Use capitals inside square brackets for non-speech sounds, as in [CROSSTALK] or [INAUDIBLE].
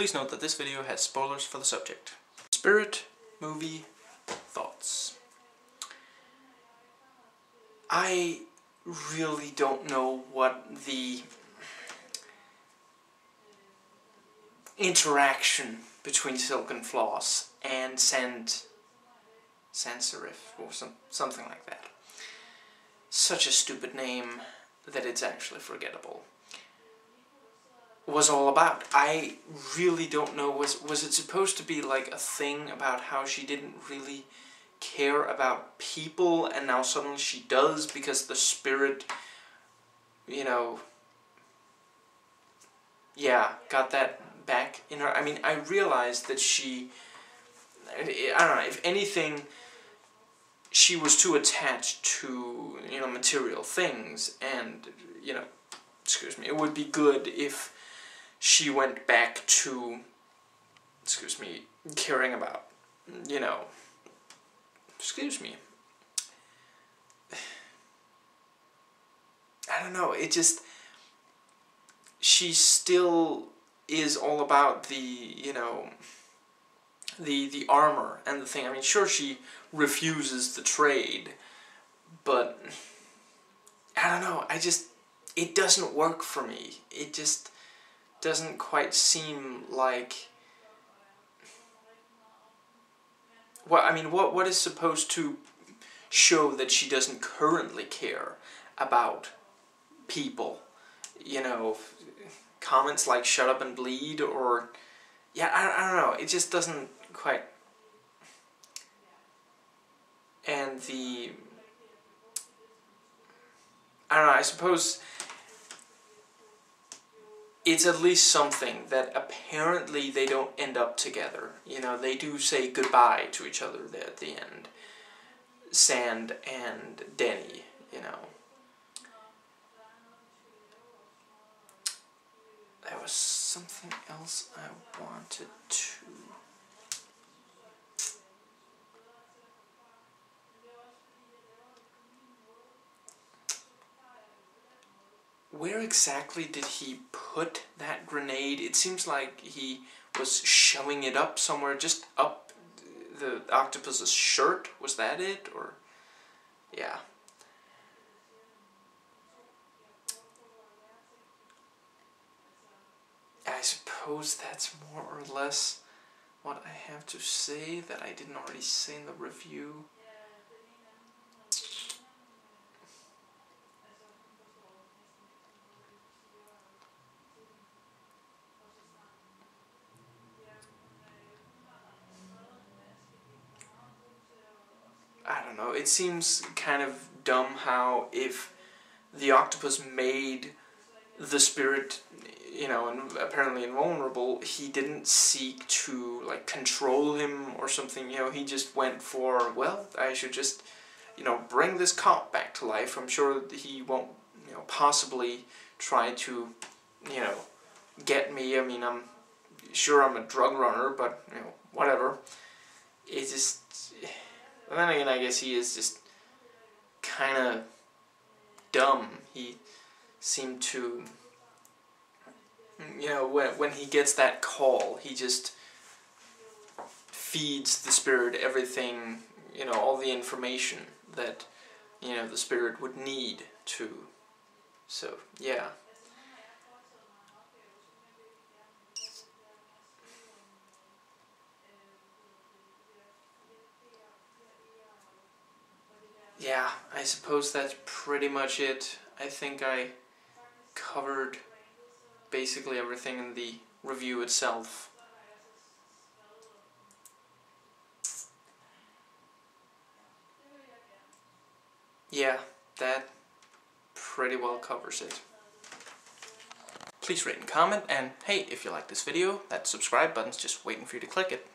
Please note that this video has spoilers for the subject. Spirit movie thoughts. I really don't know what the interaction between Silken Floss and Sand sans serif or some something like that. Such a stupid name that it's actually forgettable. Was all about. I really don't know. Was was it supposed to be like a thing about how she didn't really care about people and now suddenly she does because the spirit, you know, yeah, got that back in her. I mean, I realized that she, I don't know, if anything, she was too attached to, you know, material things and, you know, excuse me, it would be good if she went back to, excuse me, caring about, you know, excuse me. [SIGHS] I don't know, it just, she still is all about the, you know, the the armor and the thing. I mean, sure, she refuses the trade, but I don't know. I just it doesn't work for me. It just doesn't quite seem like. Well, I mean, what what is supposed to show that she doesn't currently care about people? You know, comments like "shut up and bleed" or yeah, I, I don't know. It just doesn't quite. And the I don't know. I suppose it's at least something that apparently they don't end up together. You know, they do say goodbye to each other there at the end. Sand and Denny, you know. There was something else I wanted to... Where exactly did he put that grenade? It seems like he was showing it up somewhere, just up the octopus's shirt. Was that it? Or, yeah. I suppose that's more or less what I have to say that I didn't already say in the review. I don't know, it seems kind of dumb how if the octopus made the spirit, you know, and apparently invulnerable, he didn't seek to, like, control him or something, you know, he just went for, well, I should just, you know, bring this cop back to life. I'm sure he won't, you know, possibly try to, you know, get me. I mean, I'm sure I'm a drug runner, but, you know, whatever. It just but then again, I guess he is just kind of dumb. He seemed to, you know, when, when he gets that call, he just feeds the spirit everything, you know, all the information that, you know, the spirit would need to. So, yeah. Yeah, I suppose that's pretty much it. I think I covered basically everything in the review itself. Yeah, that pretty well covers it. Please rate and comment, and hey, if you like this video, that subscribe button's just waiting for you to click it.